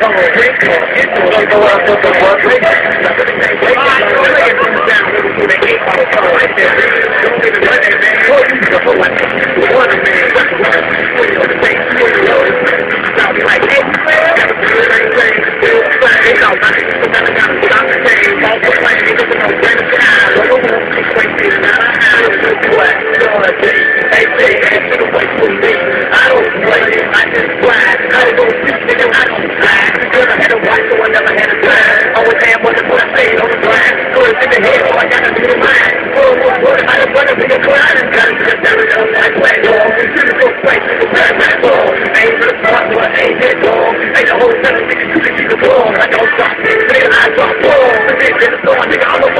come awake, into the world of the world. wonder what I say, don't blind. Put it in the head, I gotta do is mind. Full of word, I don't wanna be a clown. I'm trying to get down on my plan, I Shoot a good fight, shoot a bad man, dog. Ain't for the front, but I ain't dead. Ain't the whole set of niggas shooting, keep the ball. I don't stop, nigga, I drop balls. The bitch the store, nigga, I'm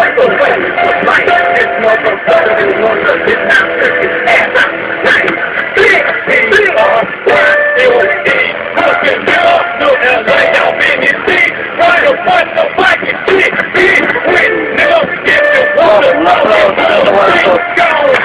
what the way of life. This motherfucker is one of his masters, his ass out. Nice. Big, big, big, uh, where you. Fucking hell, no LA, y'all been in D. Try to find the fucking shit. Be with them if you want to know. Go